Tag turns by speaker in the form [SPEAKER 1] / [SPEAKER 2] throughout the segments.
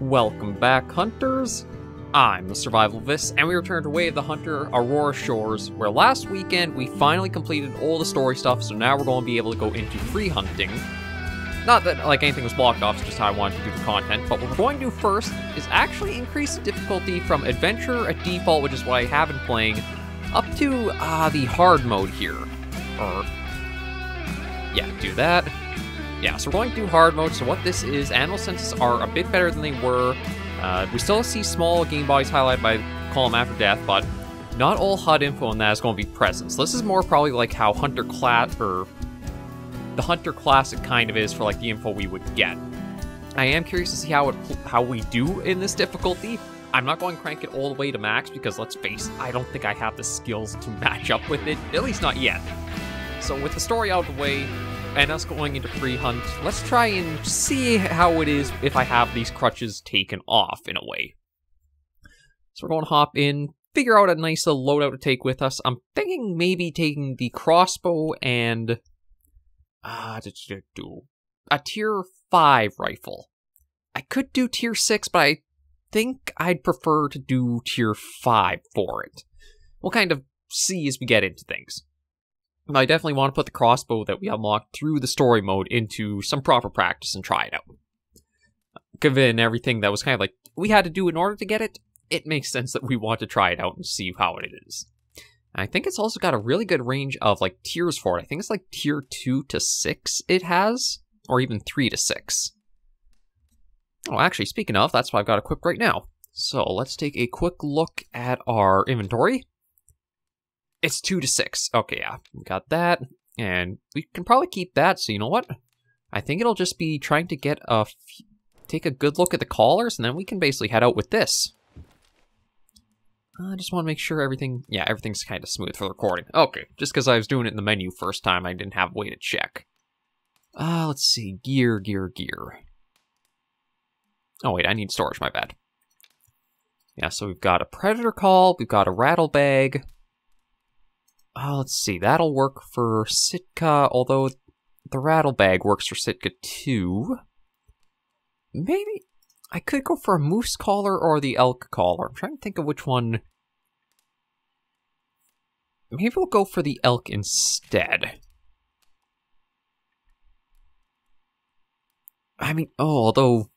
[SPEAKER 1] Welcome back, hunters. I'm the SurvivalVis, and we return to Way of the Hunter, Aurora Shores, where last weekend we finally completed all the story stuff, so now we're going to be able to go into free hunting. Not that, like, anything was blocked off, it's just how I wanted to do the content, but what we're going to do first is actually increase the difficulty from Adventure at default, which is what I have been playing, up to, uh, the hard mode here. Or, yeah, do that. Yeah, so we're going do hard mode, so what this is, animal senses are a bit better than they were. Uh, we still see small game bodies highlighted by column after death, but not all HUD info on that is going to be present. So this is more probably like how Hunter Class, or the Hunter Classic kind of is for like the info we would get. I am curious to see how it how we do in this difficulty. I'm not going to crank it all the way to max because let's face it, I don't think I have the skills to match up with it, at least not yet. So with the story out of the way, and us going into free hunt, let's try and see how it is if I have these crutches taken off in a way. So we're going to hop in, figure out a nice little loadout to take with us. I'm thinking maybe taking the crossbow and uh, a tier 5 rifle. I could do tier 6, but I think I'd prefer to do tier 5 for it. We'll kind of see as we get into things. I definitely want to put the crossbow that we unlocked through the story mode into some proper practice and try it out. Given everything that was kind of like we had to do in order to get it, it makes sense that we want to try it out and see how it is. And I think it's also got a really good range of like tiers for it. I think it's like tier 2 to 6 it has, or even 3 to 6. Oh, actually, speaking of, that's what I've got equipped right now. So let's take a quick look at our inventory. It's two to six. Okay, yeah, we got that. And we can probably keep that, so you know what? I think it'll just be trying to get a... Take a good look at the callers, and then we can basically head out with this. I just want to make sure everything... Yeah, everything's kind of smooth for the recording. Okay, just because I was doing it in the menu first time, I didn't have a way to check. Uh, let's see. Gear, gear, gear. Oh, wait, I need storage, my bad. Yeah, so we've got a Predator Call, we've got a Rattle Bag, Oh, let's see. That'll work for Sitka, although the rattle bag works for Sitka too. Maybe I could go for a moose caller or the elk caller. I'm trying to think of which one. Maybe we'll go for the elk instead. I mean, oh, although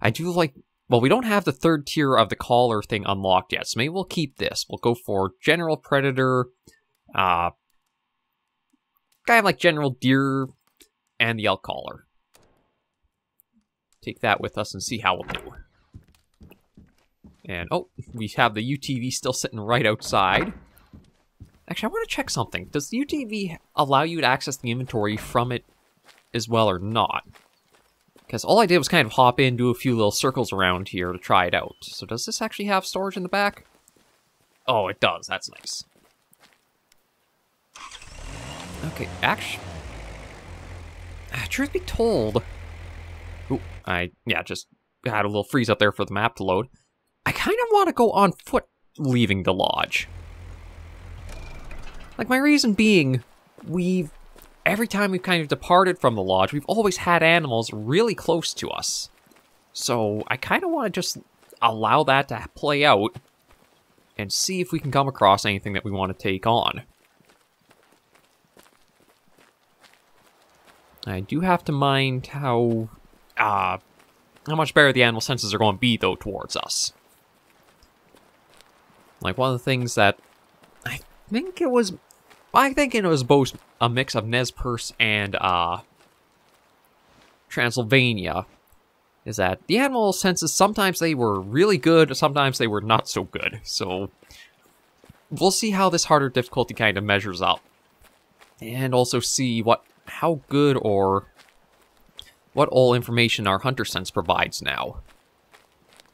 [SPEAKER 1] I do like. Well, we don't have the third tier of the caller thing unlocked yet, so maybe we'll keep this. We'll go for General Predator, uh, kind of like General Deer and the elk caller. Take that with us and see how we'll do. And, oh, we have the UTV still sitting right outside. Actually, I want to check something. Does the UTV allow you to access the inventory from it as well or not? Because all I did was kind of hop in, do a few little circles around here to try it out. So does this actually have storage in the back? Oh, it does. That's nice. Okay, actually... Ah, truth be told... Ooh, I, yeah, just had a little freeze up there for the map to load. I kind of want to go on foot leaving the lodge. Like, my reason being, we've... Every time we've kind of departed from the lodge, we've always had animals really close to us. So, I kind of want to just allow that to play out and see if we can come across anything that we want to take on. I do have to mind how, uh, how much better the animal senses are going to be, though, towards us. Like, one of the things that I think it was, I think it was both a mix of Nez Perce and, uh, Transylvania, is that the animal senses, sometimes they were really good, sometimes they were not so good, so we'll see how this harder difficulty kind of measures up. And also see what how good or what all information our Hunter Sense provides now.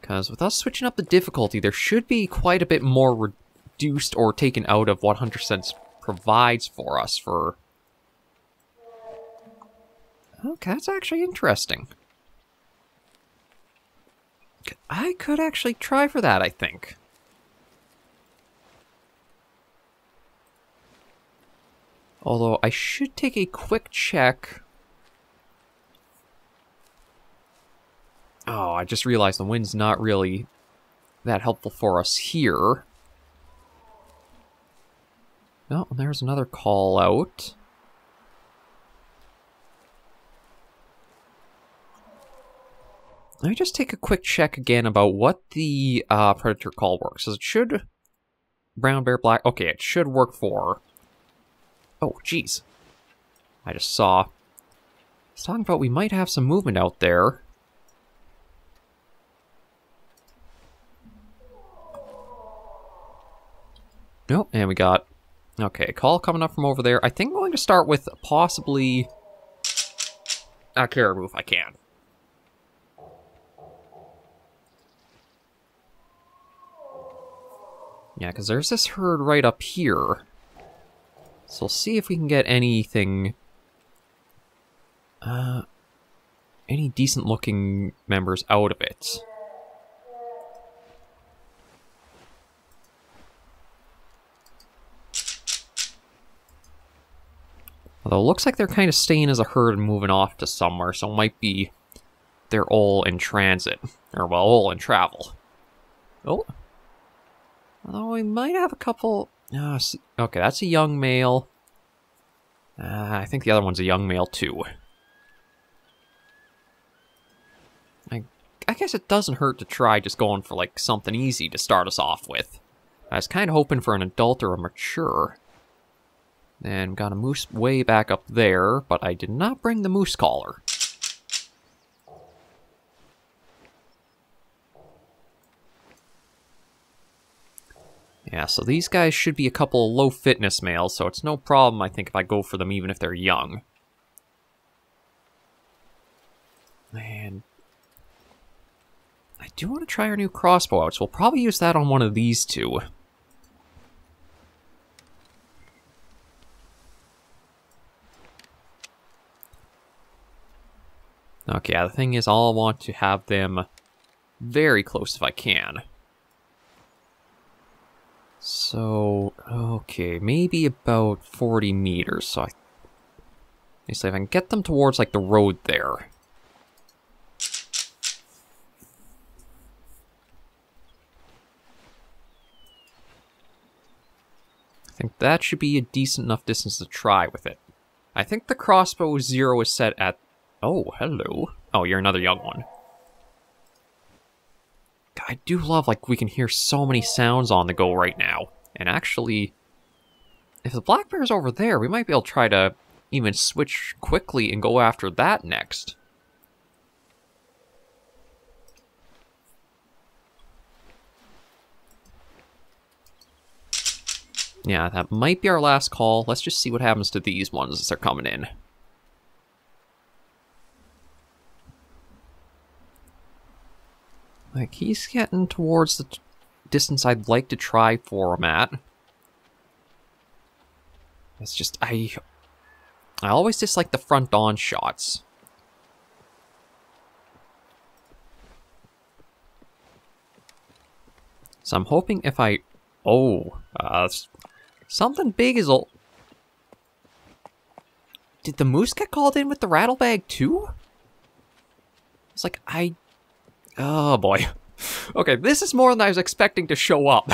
[SPEAKER 1] Because with us switching up the difficulty, there should be quite a bit more reduced or taken out of what Hunter Sense provides for us for... Okay, that's actually interesting. I could actually try for that, I think. Although I should take a quick check. Oh, I just realized the wind's not really that helpful for us here. Oh, there's another call out. Let me just take a quick check again about what the uh, predator call works. So it should brown bear black. Okay, it should work for. Oh, jeez. I just saw. It's talking about we might have some movement out there. Nope, and we got... Okay, call coming up from over there. I think I'm going to start with possibly... A caribou if I can. Yeah, because there's this herd right up here. So we'll see if we can get anything... Uh, any decent looking members out of it. Although it looks like they're kind of staying as a herd and moving off to somewhere, so it might be they're all in transit. Or, well, all in travel. Oh. Although we might have a couple... Uh, okay, that's a young male. Uh, I think the other one's a young male, too. I, I guess it doesn't hurt to try just going for, like, something easy to start us off with. I was kind of hoping for an adult or a mature. And got a moose way back up there, but I did not bring the moose caller. Yeah, so these guys should be a couple of low fitness males, so it's no problem, I think, if I go for them even if they're young. And I do want to try our new crossbow out, so we'll probably use that on one of these two. Okay, the thing is, I'll want to have them very close if I can. So, okay, maybe about 40 meters. So I, so if I can get them towards like the road there. I think that should be a decent enough distance to try with it. I think the crossbow zero is set at Oh, hello. Oh, you're another young one. I do love, like, we can hear so many sounds on the go right now. And actually, if the black bear's over there, we might be able to try to even switch quickly and go after that next. Yeah, that might be our last call. Let's just see what happens to these ones as they're coming in. Like, he's getting towards the distance I'd like to try for him at. It's just, I... I always dislike the front on shots. So I'm hoping if I... Oh, uh, something big is... All Did the moose get called in with the rattle bag too? It's like, I Oh boy. Okay, this is more than I was expecting to show up.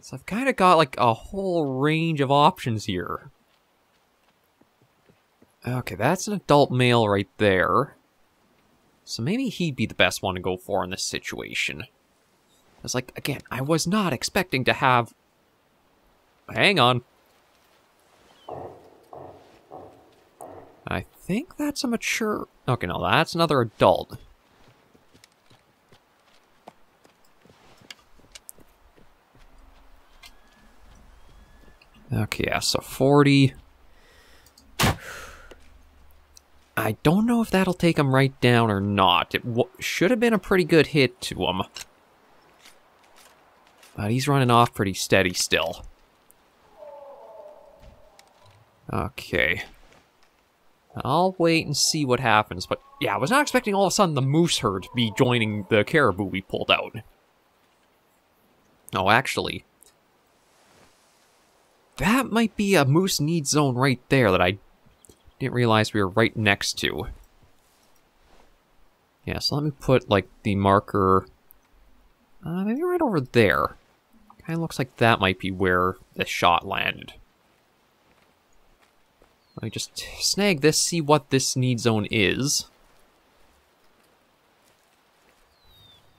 [SPEAKER 1] So I've kind of got like a whole range of options here. Okay, that's an adult male right there. So maybe he'd be the best one to go for in this situation. I was like, again, I was not expecting to have... Hang on. I think that's a mature... Okay, no, that's another adult. Okay, yeah, so 40. I don't know if that'll take him right down or not. It should have been a pretty good hit to him. But he's running off pretty steady still. Okay. I'll wait and see what happens, but yeah, I was not expecting all of a sudden the moose herd to be joining the caribou we pulled out. Oh, actually, that might be a moose need zone right there that I didn't realize we were right next to. Yeah, so let me put, like, the marker... Uh, maybe right over there. Kind of looks like that might be where the shot landed. Let me just snag this, see what this need zone is.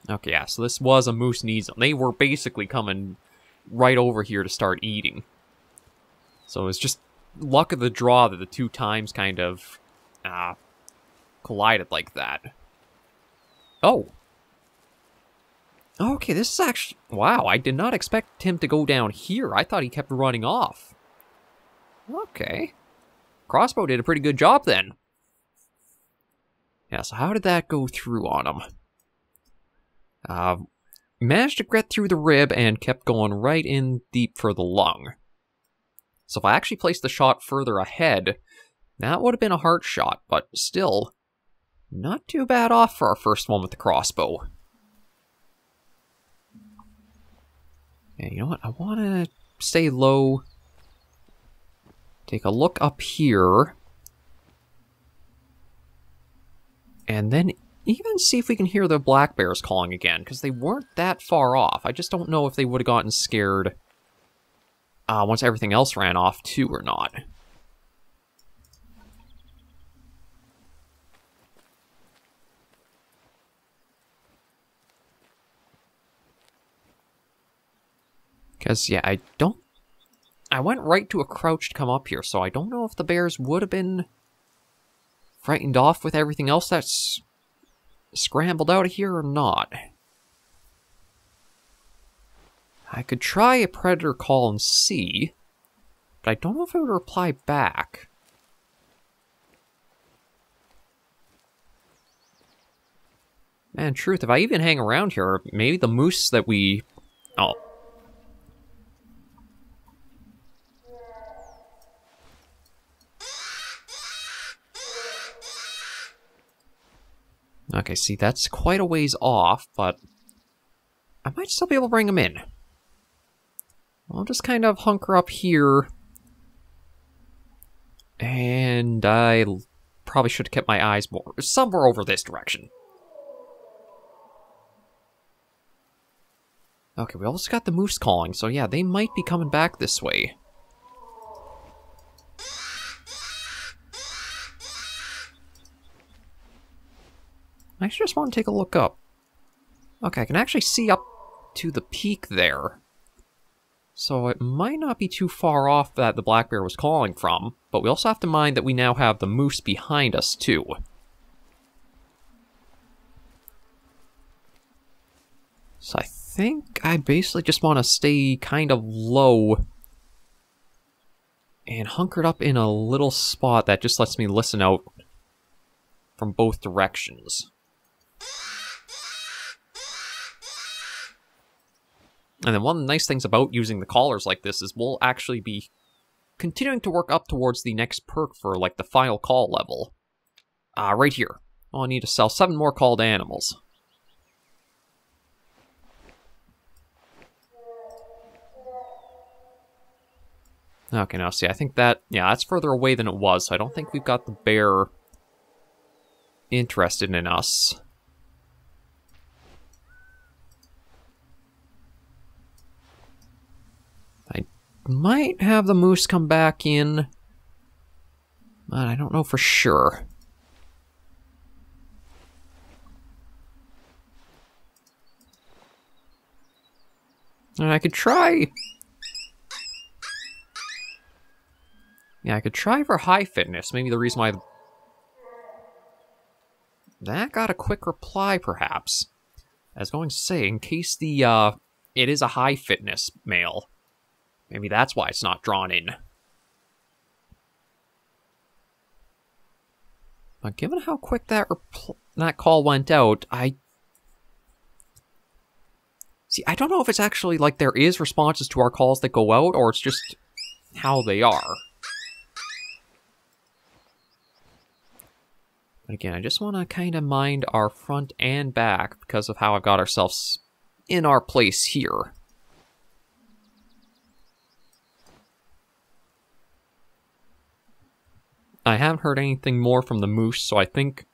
[SPEAKER 1] Okay, yeah, so this was a moose need zone. They were basically coming right over here to start eating. So it's just luck of the draw that the two times kind of uh, collided like that. Oh. Okay, this is actually... Wow, I did not expect him to go down here. I thought he kept running off. Okay. Crossbow did a pretty good job then. Yeah, so how did that go through on him? Uh, managed to get through the rib and kept going right in deep for the lung. So if I actually placed the shot further ahead, that would have been a heart shot, but still, not too bad off for our first one with the crossbow. And you know what? I want to stay low. Take a look up here. And then even see if we can hear the black bears calling again, because they weren't that far off. I just don't know if they would have gotten scared uh, once everything else ran off too or not. Because, yeah, I don't... I went right to a crouch to come up here, so I don't know if the bears would have been frightened off with everything else that's scrambled out of here or not. I could try a predator call and see, but I don't know if it would reply back. Man, truth, if I even hang around here, maybe the moose that we... Oh. Okay, see, that's quite a ways off, but I might still be able to bring him in. I'll just kind of hunker up here. And I probably should have kept my eyes more somewhere over this direction. Okay, we also got the moose calling, so yeah, they might be coming back this way. I just want to take a look up. Okay, I can actually see up to the peak there. So it might not be too far off that the black bear was calling from, but we also have to mind that we now have the moose behind us too. So I think I basically just want to stay kind of low and hunkered up in a little spot that just lets me listen out from both directions. And then one of the nice things about using the callers like this is we'll actually be continuing to work up towards the next perk for like the final call level. Uh, right here. Oh, I need to sell seven more called animals. Okay, now see, I think that, yeah, that's further away than it was, so I don't think we've got the bear interested in us. Might have the moose come back in, but I don't know for sure. And I could try... Yeah, I could try for high fitness. Maybe the reason why... That got a quick reply, perhaps. I was going to say, in case the, uh... It is a high fitness male. Maybe that's why it's not drawn in. But given how quick that that call went out, I... See, I don't know if it's actually like there is responses to our calls that go out, or it's just how they are. But again, I just want to kind of mind our front and back because of how I've got ourselves in our place here. I haven't heard anything more from the moose, so I think...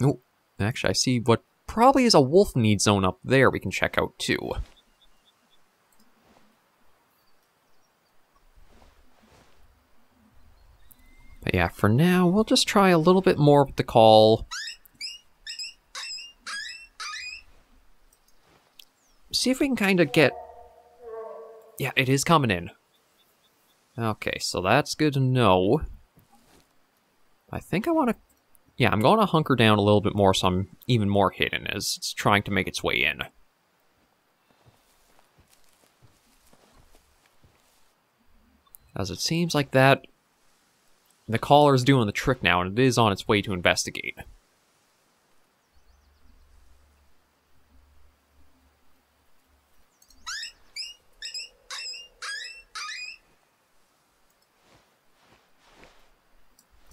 [SPEAKER 1] Oh, Actually, I see what probably is a wolf need zone up there we can check out too. But yeah, for now, we'll just try a little bit more with the call. See if we can kind of get... Yeah, it is coming in. Okay, so that's good to know. I think I want to... Yeah, I'm going to hunker down a little bit more so I'm even more hidden as it's trying to make its way in. As it seems like that the caller is doing the trick now, and it is on its way to investigate.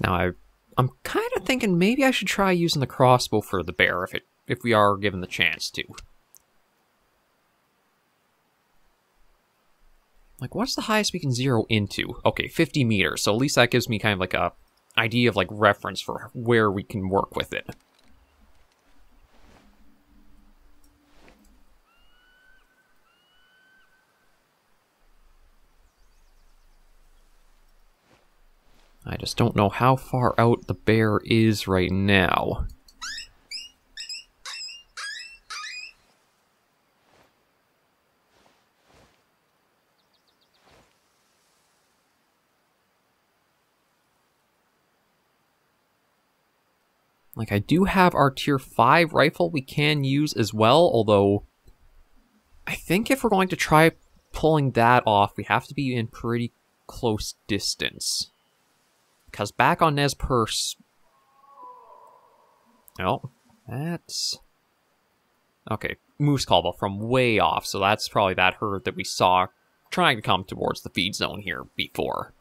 [SPEAKER 1] Now I, I'm kind of thinking maybe I should try using the crossbow for the bear if it if we are given the chance to. Like, what's the highest we can zero into? Okay, 50 meters, so at least that gives me kind of like a idea of like reference for where we can work with it. I just don't know how far out the bear is right now. Like, I do have our tier 5 rifle we can use as well, although I think if we're going to try pulling that off, we have to be in pretty close distance. Because back on Nez Perce... Oh, that's... Okay, Moose Call from way off, so that's probably that herd that we saw trying to come towards the feed zone here before.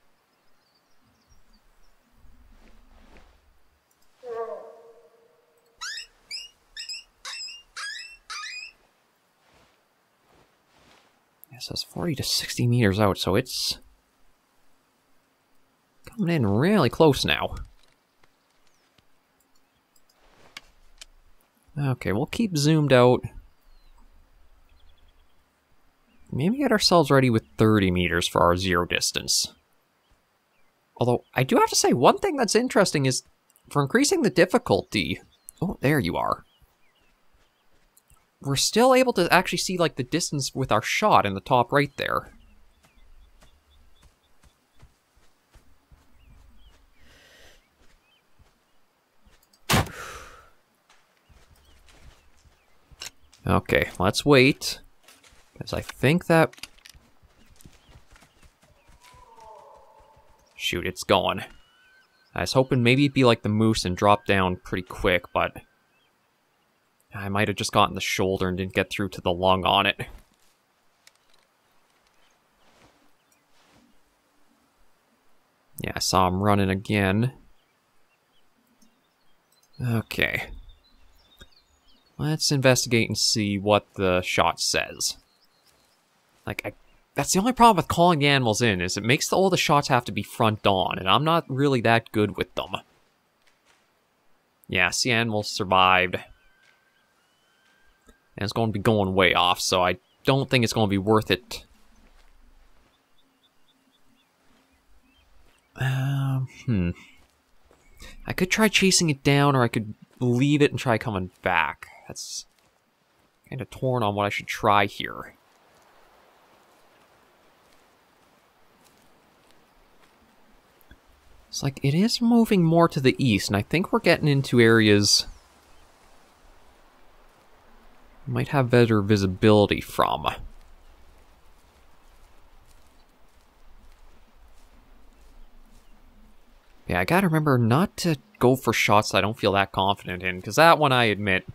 [SPEAKER 1] It says 40 to 60 meters out, so it's coming in really close now. Okay, we'll keep zoomed out. Maybe get ourselves ready with 30 meters for our zero distance. Although, I do have to say, one thing that's interesting is, for increasing the difficulty... Oh, there you are we're still able to actually see like the distance with our shot in the top right there. Okay, let's wait. Because I think that... Shoot, it's gone. I was hoping maybe it'd be like the moose and drop down pretty quick, but... I might have just gotten the shoulder and didn't get through to the lung on it. Yeah, I saw him running again. Okay. Let's investigate and see what the shot says. Like, I, that's the only problem with calling the animals in, is it makes the, all the shots have to be front on, and I'm not really that good with them. Yeah, see animals survived and it's going to be going way off, so I don't think it's going to be worth it. Um, hmm. I could try chasing it down, or I could leave it and try coming back. That's kind of torn on what I should try here. It's like, it is moving more to the east, and I think we're getting into areas might have better visibility from. Yeah, I gotta remember not to go for shots I don't feel that confident in, because that one I admit,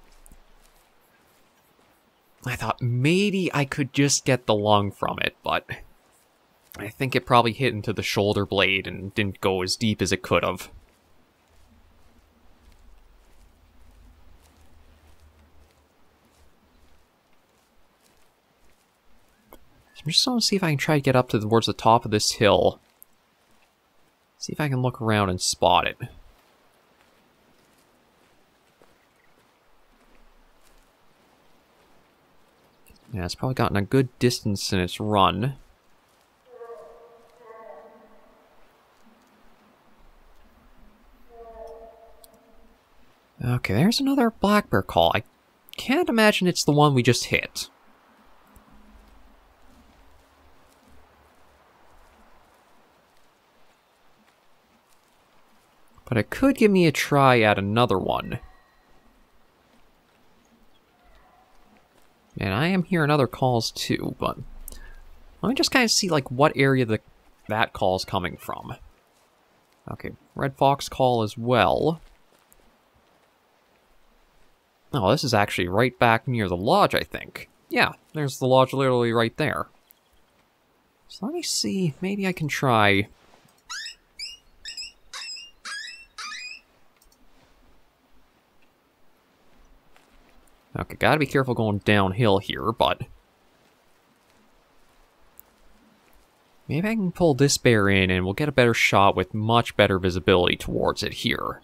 [SPEAKER 1] I thought maybe I could just get the lung from it, but I think it probably hit into the shoulder blade and didn't go as deep as it could have. I'm just going to see if I can try to get up towards the top of this hill. See if I can look around and spot it. Yeah, it's probably gotten a good distance in its run. Okay, there's another black bear call. I can't imagine it's the one we just hit. But it could give me a try at another one. And I am hearing other calls too, but let me just kind of see like what area the that call is coming from. Okay, Red Fox call as well. Oh, this is actually right back near the lodge, I think. Yeah, there's the lodge literally right there. So let me see, maybe I can try... Okay, gotta be careful going downhill here, but... Maybe I can pull this bear in and we'll get a better shot with much better visibility towards it here.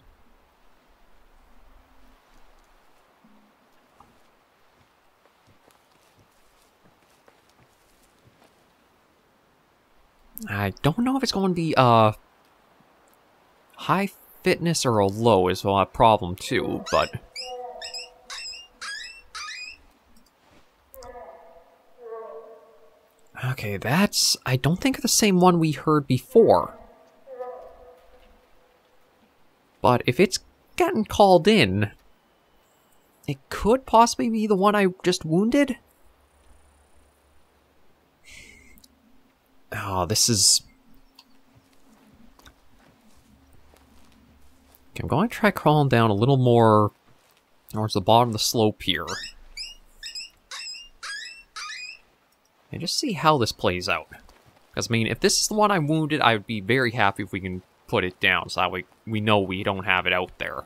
[SPEAKER 1] I don't know if it's going to be uh high fitness or a low is a problem too, but Okay, that's I don't think the same one we heard before. But if it's getting called in, it could possibly be the one I just wounded. Oh, this is... Okay, I'm going to try crawling down a little more towards the bottom of the slope here. And just see how this plays out. Because, I mean, if this is the one I'm wounded, I would be very happy if we can put it down, so that way we know we don't have it out there.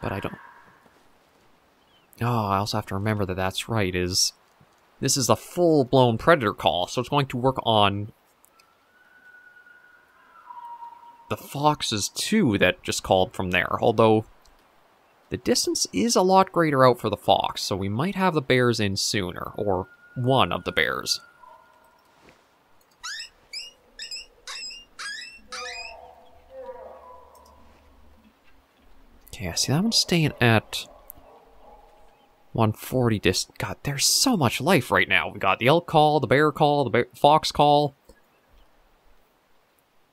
[SPEAKER 1] But I don't... Oh, I also have to remember that that's right, is... This is a full-blown Predator call, so it's going to work on the foxes too that just called from there, although the distance is a lot greater out for the fox, so we might have the bears in sooner, or one of the bears. Okay, I see that one's staying at 140 distance. God, there's so much life right now. We got the elk call, the bear call, the bear, fox call.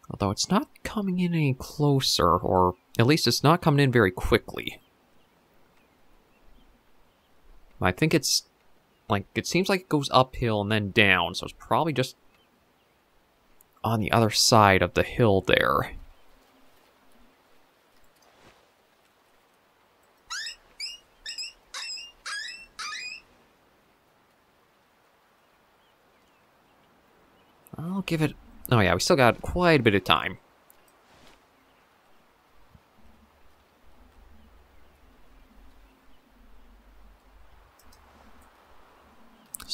[SPEAKER 1] Although it's not coming in any closer, or at least it's not coming in very quickly. I think it's, like, it seems like it goes uphill and then down, so it's probably just on the other side of the hill there. I'll give it... Oh yeah, we still got quite a bit of time.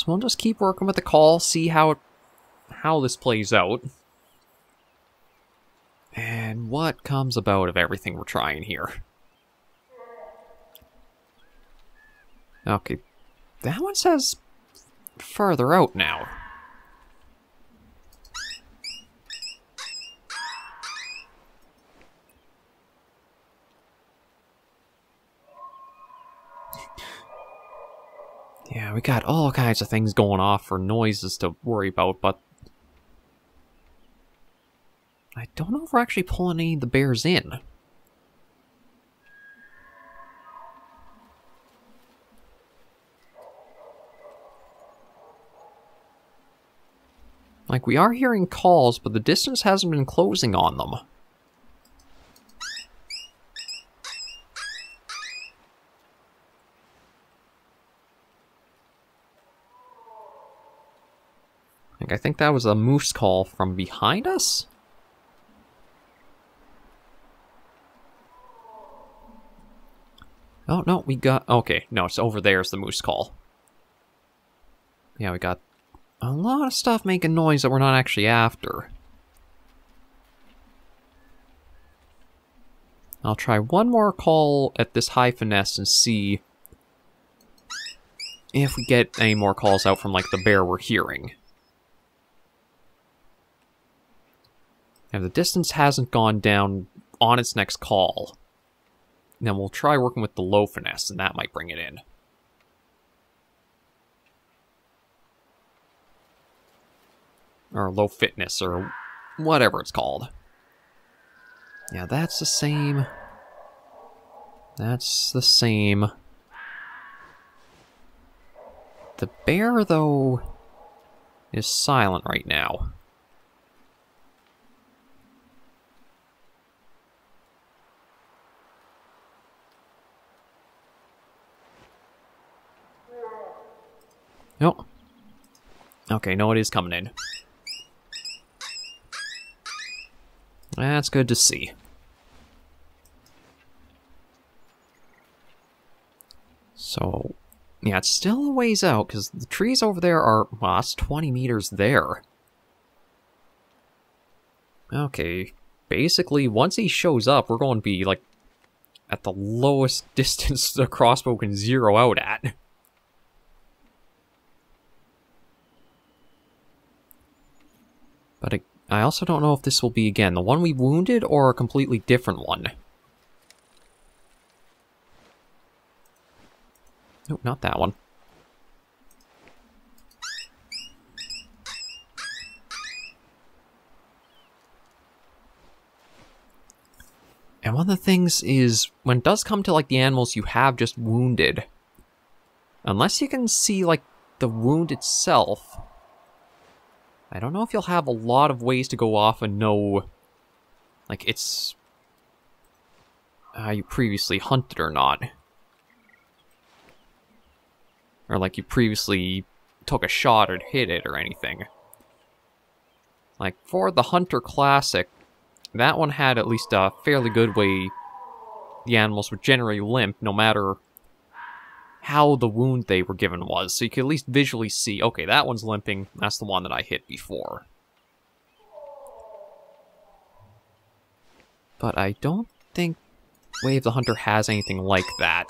[SPEAKER 1] We'll just keep working with the call, see how it, how this plays out. And what comes about of everything we're trying here. Okay, that one says further out now. Yeah, we got all kinds of things going off for noises to worry about, but... I don't know if we're actually pulling any of the bears in. Like, we are hearing calls, but the distance hasn't been closing on them. I think that was a moose call from behind us? Oh, no, we got... Okay, no, it's over there's the moose call. Yeah, we got a lot of stuff making noise that we're not actually after. I'll try one more call at this high finesse and see if we get any more calls out from, like, the bear we're hearing. If the distance hasn't gone down on its next call, then we'll try working with the low finesse, and that might bring it in. Or low fitness, or whatever it's called. Yeah, that's the same. That's the same. The bear, though, is silent right now. Nope. Okay, no, it is coming in. That's good to see. So, yeah, it's still a ways out, because the trees over there are, well, that's 20 meters there. Okay, basically, once he shows up, we're going to be, like, at the lowest distance the crossbow can zero out at. But I, I also don't know if this will be, again, the one we wounded or a completely different one. Nope, not that one. And one of the things is, when it does come to, like, the animals you have just wounded, unless you can see, like, the wound itself, I don't know if you'll have a lot of ways to go off and know, like, it's how you previously hunted or not. Or like you previously took a shot or hit it or anything. Like, for the Hunter Classic, that one had at least a fairly good way the animals would generally limp, no matter how the wound they were given was. So you could at least visually see, okay, that one's limping, that's the one that I hit before. But I don't think Way of the Hunter has anything like that.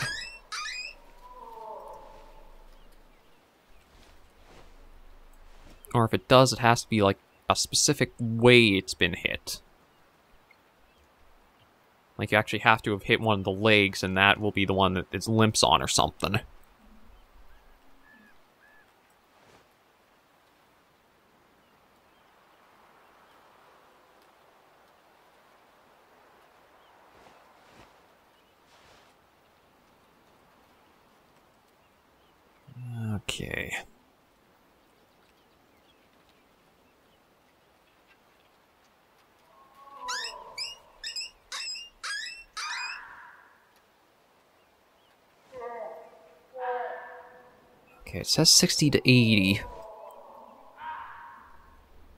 [SPEAKER 1] Or if it does, it has to be like a specific way it's been hit. Like you actually have to have hit one of the legs and that will be the one that it limps on or something. Okay. Okay, it says 60 to 80.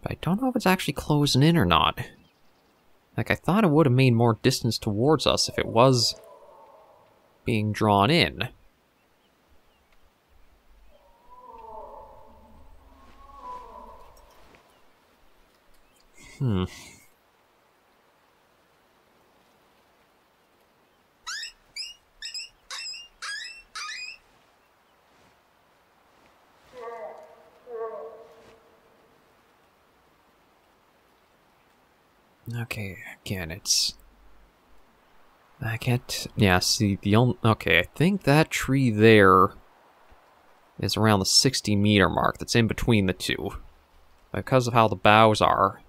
[SPEAKER 1] But I don't know if it's actually closing in or not. Like, I thought it would have made more distance towards us if it was being drawn in. Hmm. Again, it's... I can't... Yeah, see, the only... Okay, I think that tree there is around the 60 meter mark that's in between the two. Because of how the boughs are,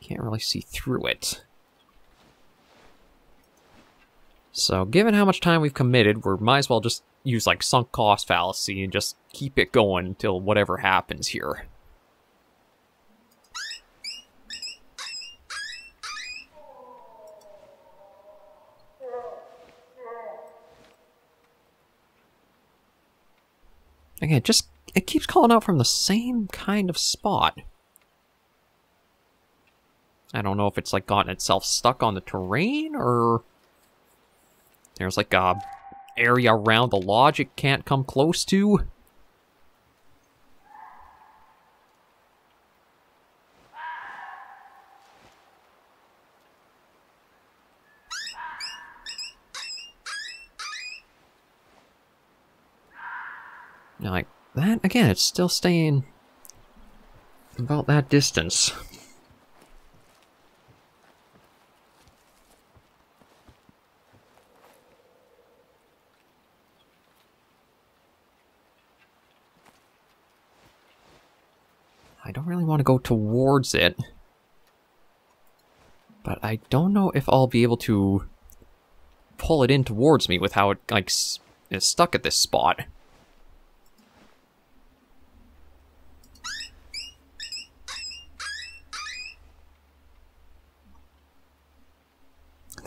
[SPEAKER 1] can't really see through it. So, given how much time we've committed, we might as well just use, like, sunk cost fallacy and just keep it going until whatever happens here. Again, just, it keeps calling out from the same kind of spot. I don't know if it's like gotten itself stuck on the terrain or there's like a area around the lodge it can't come close to. Now, again, it's still staying about that distance. I don't really want to go towards it. But I don't know if I'll be able to pull it in towards me with how it, like, is stuck at this spot.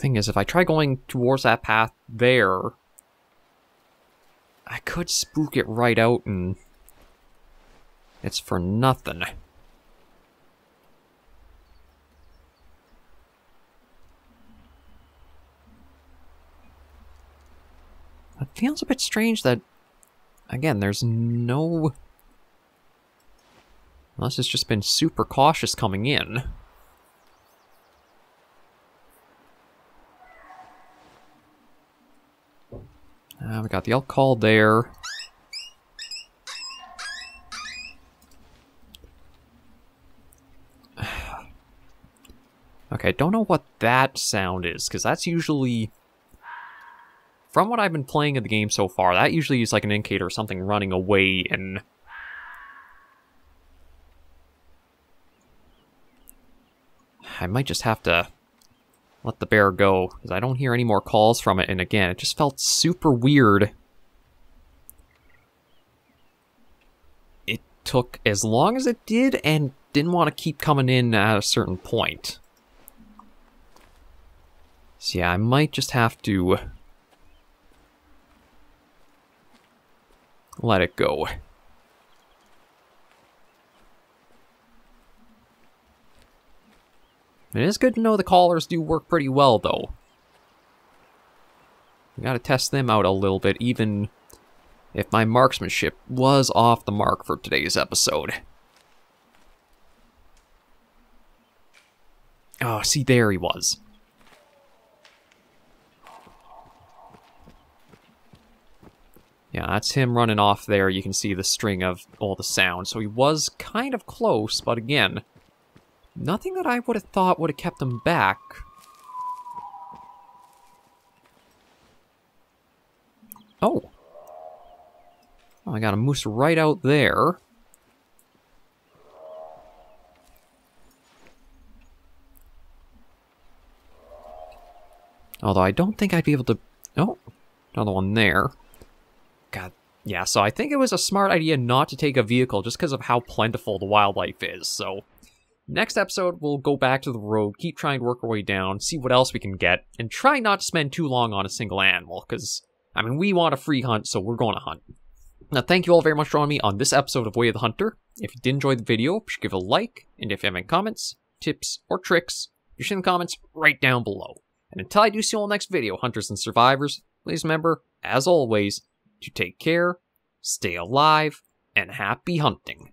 [SPEAKER 1] Thing is, if I try going towards that path there, I could spook it right out and it's for nothing. It feels a bit strange that, again, there's no... Unless it's just been super cautious coming in. Uh, we got the call there. okay, I don't know what that sound is, because that's usually... From what I've been playing in the game so far, that usually is like an indicator of something running away and... I might just have to let the bear go, because I don't hear any more calls from it, and again, it just felt super weird. It took as long as it did, and didn't want to keep coming in at a certain point. So yeah, I might just have to let it go. It is good to know the callers do work pretty well, though. We gotta test them out a little bit, even if my marksmanship was off the mark for today's episode. Oh, see, there he was. Yeah, that's him running off there. You can see the string of all the sound. So he was kind of close, but again, Nothing that I would have thought would have kept them back. Oh. oh. I got a moose right out there. Although I don't think I'd be able to... Oh, another one there. God, yeah, so I think it was a smart idea not to take a vehicle just because of how plentiful the wildlife is, so... Next episode, we'll go back to the road, keep trying to work our way down, see what else we can get, and try not to spend too long on a single animal, because, I mean, we want a free hunt, so we're going to hunt. Now, thank you all very much for joining me on this episode of Way of the Hunter. If you did enjoy the video, be give a like, and if you have any comments, tips, or tricks, be sure in the comments right down below. And until I do see you all next video, Hunters and Survivors, please remember, as always, to take care, stay alive, and happy hunting.